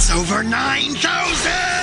It's over 9,000!